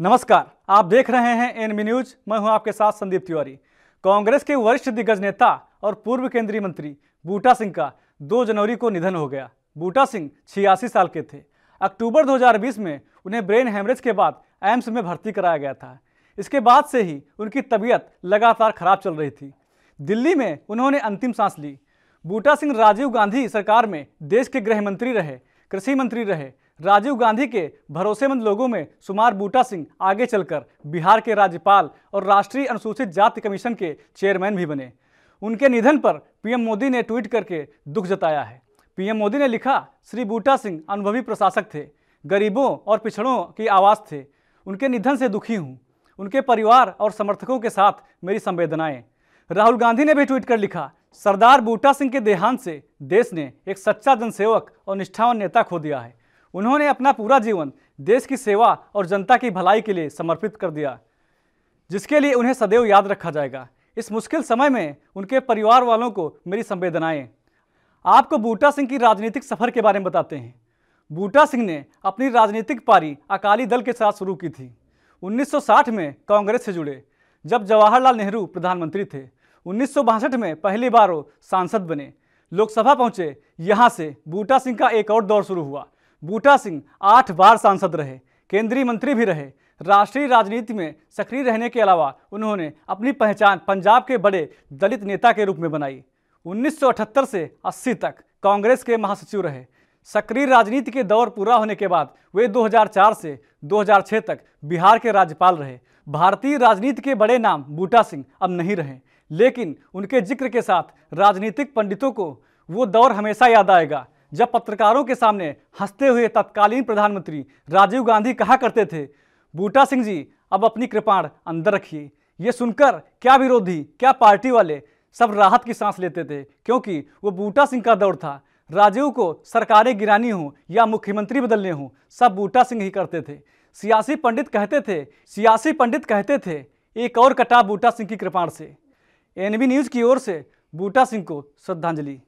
नमस्कार, आप देख रहे हैं एनबी न्यूज़। मैं हूँ आपके साथ संदीप तिवारी। कांग्रेस के वरिष्ठ दिग्गज नेता और पूर्व केंद्रीय मंत्री बूटा सिंह का 2 जनवरी को निधन हो गया। बूटा सिंह छियासी साल के थे। अक्टूबर 2020 में उन्हें ब्रेन हेमरेज के बाद एम्स में भर्ती कराया गया था। इसके बाद से ही उनकी तबीयत लगातार खराब चल रही थी। दिल्ली में उन्होंने अंतिम सांस ली। बूटा सिंह राजीव गांधी सरकार में देश के गृह मंत्री रहे, कृषि मंत्री रहे राजीव गांधी के भरोसेमंद लोगों में सुमार बूटा सिंह आगे चलकर बिहार के राज्यपाल और राष्ट्रीय अनुसूचित जाति कमीशन के चेयरमैन भी बने। उनके निधन पर पीएम मोदी ने ट्वीट करके दुख जताया है। पीएम मोदी ने लिखा, श्री बूटा सिंह अनुभवी प्रशासक थे, गरीबों और पिछड़ों की आवाज़ थे। उनके निधन से दुखी हूँ। उनके परिवार और समर्थकों के साथ मेरी संवेदनाएँ। राहुल गांधी ने भी ट्वीट कर लिखा, सरदार बूटा सिंह के देहांत से देश ने एक सच्चा जनसेवक और निष्ठावान नेता खो दिया है। उन्होंने अपना पूरा जीवन देश की सेवा और जनता की भलाई के लिए समर्पित कर दिया, जिसके लिए उन्हें सदैव याद रखा जाएगा। इस मुश्किल समय में उनके परिवार वालों को मेरी संवेदनाएँ। आपको बूटा सिंह की राजनीतिक सफ़र के बारे में बताते हैं। बूटा सिंह ने अपनी राजनीतिक पारी अकाली दल के साथ शुरू की थी। 1960 में कांग्रेस से जुड़े, जब जवाहरलाल नेहरू प्रधानमंत्री थे। उन्नीस सौ बासठ में पहली बार वो सांसद बने। लोकसभा पहुँचे, यहाँ से बूटा सिंह का एक और दौर शुरू हुआ। बूटा सिंह आठ बार सांसद रहे, केंद्रीय मंत्री भी रहे। राष्ट्रीय राजनीति में सक्रिय रहने के अलावा उन्होंने अपनी पहचान पंजाब के बड़े दलित नेता के रूप में बनाई। 1978 से 80 तक कांग्रेस के महासचिव रहे। सक्रिय राजनीति के दौर पूरा होने के बाद वे 2004 से 2006 तक बिहार के राज्यपाल रहे। भारतीय राजनीति के बड़े नाम बूटा सिंह अब नहीं रहे, लेकिन उनके ज़िक्र के साथ राजनीतिक पंडितों को वो दौर हमेशा याद आएगा। जब पत्रकारों के सामने हँसते हुए तत्कालीन प्रधानमंत्री राजीव गांधी कहा करते थे, बूटा सिंह जी, अब अपनी कृपाण अंदर रखिए। ये सुनकर क्या विरोधी, क्या पार्टी वाले सब राहत की सांस लेते थे, क्योंकि वो बूटा सिंह का दौर था। राजीव को सरकारें गिरानी हो या मुख्यमंत्री बदलने हो, सब बूटा सिंह ही करते थे। सियासी पंडित कहते थे, सियासी पंडित कहते थे, एक और कटा बूटा सिंह की कृपाण से। एनबी न्यूज़ की ओर से बूटा सिंह को श्रद्धांजलि।